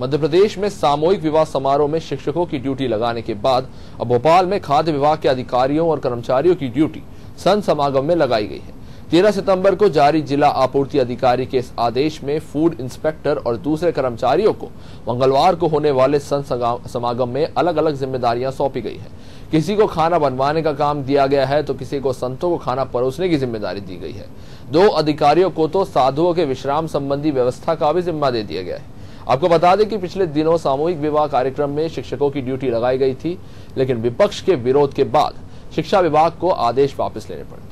मध्य प्रदेश में सामूहिक विवाह समारोह में शिक्षकों की ड्यूटी लगाने के बाद अब भोपाल में खाद्य विभाग के अधिकारियों और कर्मचारियों की ड्यूटी संत समागम में लगाई गई है। तेरह सितंबर को जारी जिला आपूर्ति अधिकारी के इस आदेश में फ़ूड इंस्पेक्टर और दूसरे कर्मचारियों को मंगलवार को होने वाले संत समागम में अलग अलग जिम्मेदारियाँ सौंपी गई है। किसी को खाना बनवाने का काम दिया गया है तो किसी को संतों को खाना परोसने की ज़िम्मेदारी दी गई है। दो अधिकारियों को तो साधुओं के विश्राम संबंधी व्यवस्था का भी जिम्मा दे दिया गया है। आपको बता दें कि पिछले दिनों सामूहिक विवाह कार्यक्रम में शिक्षकों की ड्यूटी लगाई गई थी, लेकिन विपक्ष के विरोध के बाद शिक्षा विभाग को आदेश वापस लेने पड़े।